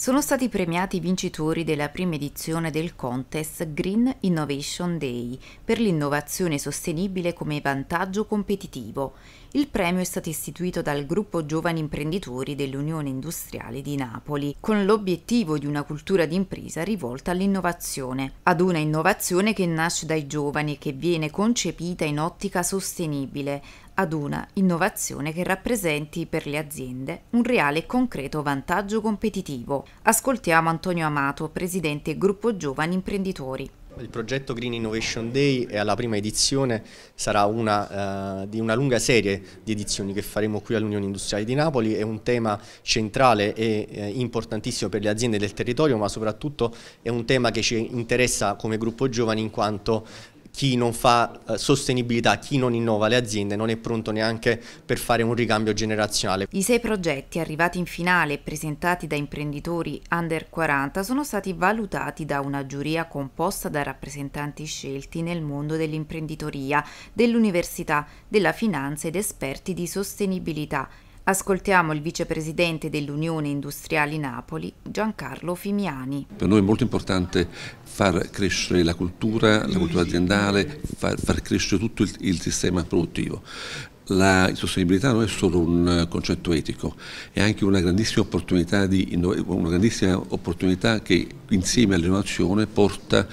Sono stati premiati i vincitori della prima edizione del contest Green Innovation Day per l'innovazione sostenibile come vantaggio competitivo. Il premio è stato istituito dal gruppo Giovani Imprenditori dell'Unione Industriale di Napoli, con l'obiettivo di una cultura d'impresa rivolta all'innovazione, ad una innovazione che nasce dai giovani e che viene concepita in ottica sostenibile, ad una innovazione che rappresenti per le aziende un reale e concreto vantaggio competitivo. Ascoltiamo Antonio Amato, presidente Gruppo Giovani Imprenditori. Il progetto Green Innovation Day è alla prima edizione, sarà una uh, di una lunga serie di edizioni che faremo qui all'Unione Industriale di Napoli, è un tema centrale e eh, importantissimo per le aziende del territorio, ma soprattutto è un tema che ci interessa come gruppo giovani in quanto chi non fa eh, sostenibilità, chi non innova le aziende non è pronto neanche per fare un ricambio generazionale. I sei progetti arrivati in finale e presentati da imprenditori under 40 sono stati valutati da una giuria composta da rappresentanti scelti nel mondo dell'imprenditoria, dell'università, della finanza ed esperti di sostenibilità Ascoltiamo il vicepresidente dell'Unione Industriali Napoli, Giancarlo Fimiani. Per noi è molto importante far crescere la cultura, la cultura aziendale, far, far crescere tutto il, il sistema produttivo. La sostenibilità non è solo un concetto etico, è anche una grandissima opportunità, di, una grandissima opportunità che insieme all'innovazione porta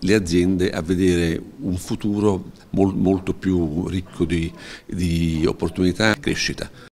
le aziende a vedere un futuro molto più ricco di, di opportunità e crescita.